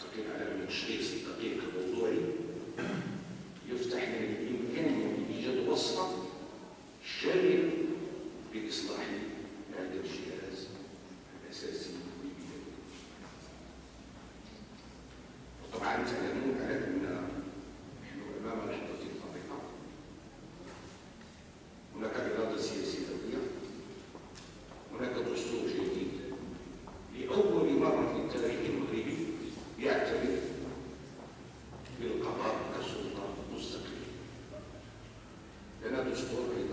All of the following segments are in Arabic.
تقيم على تشخيص دقيق الموضوعي يفتح لنا الامكانيه لايجاد وصفة شاملة لإصلاح هذا الجهاز الأساسي لبلادنا. وطبعا تعلمون على story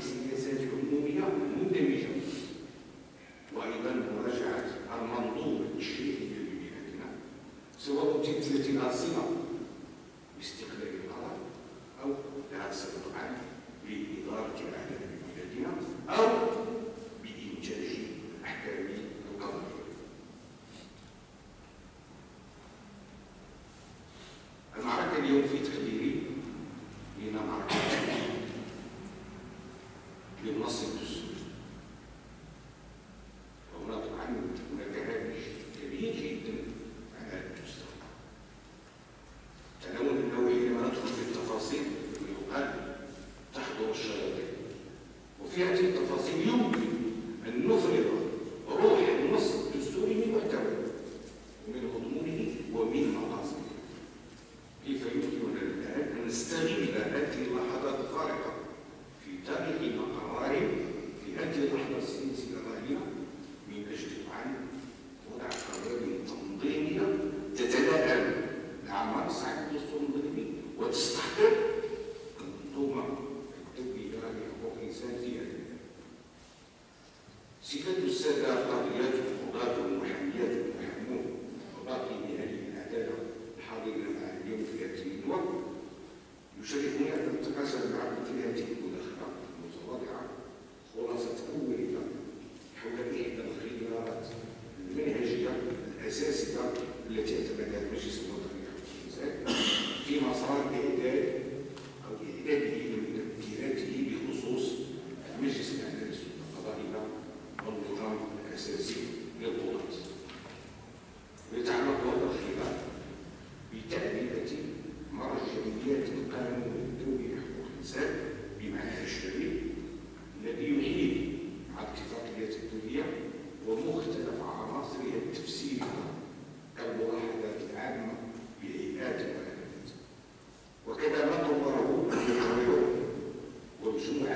في سياسات مندمجة. وأيضا مراجعة المنظومة سواء العاصمة باستقلال القرار أو لها سبق بإدارة الأعلام بلادنا أو you must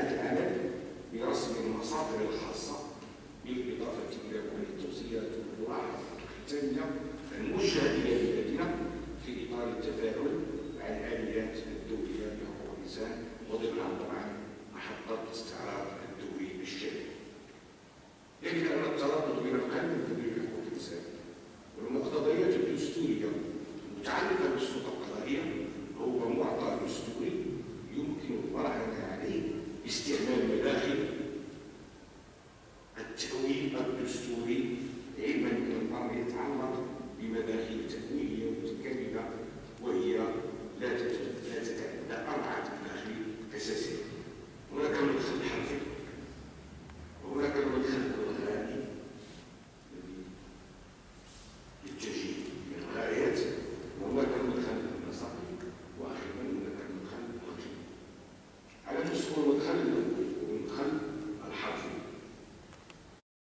هذا العمل برسم المصادر الخاصة بالإضافة إلى كل التوصيات والملاحظات الختامية المشابهة لدينا في إطار التفاعل